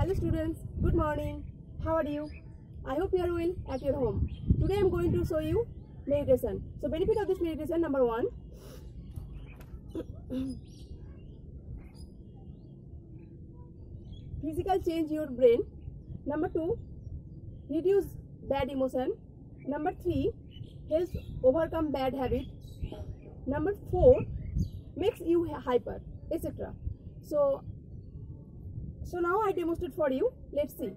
Hello students, good morning. How are you? I hope you are well at your home. Today I am going to show you meditation. So benefit of this meditation number 1 physical change your brain. Number 2 reduce bad emotion. Number 3 helps overcome bad habit. Number 4 makes you hyper etc. So so now I demonstrate for you. Let's see.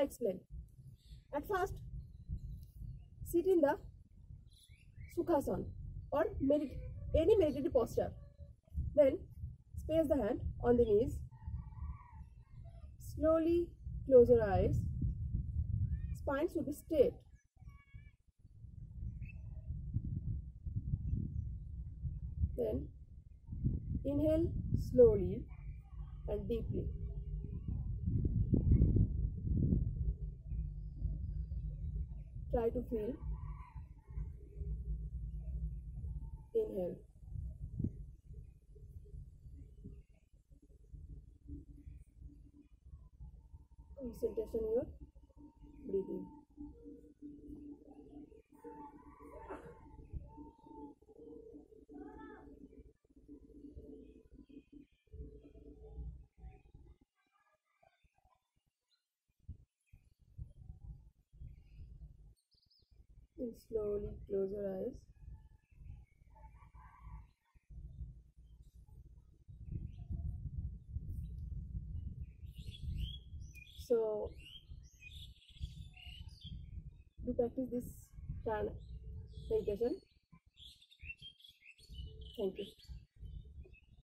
I explain. At first, sit in the Sukhasana or medit any meditative posture. Then, space the hand on the knees. Slowly close your eyes. Spine should be straight. Then, inhale slowly and deeply. Try to feel. Inhale. Concentration your breathing. And slowly close your eyes. So, do practice this pran meditation. Thank you.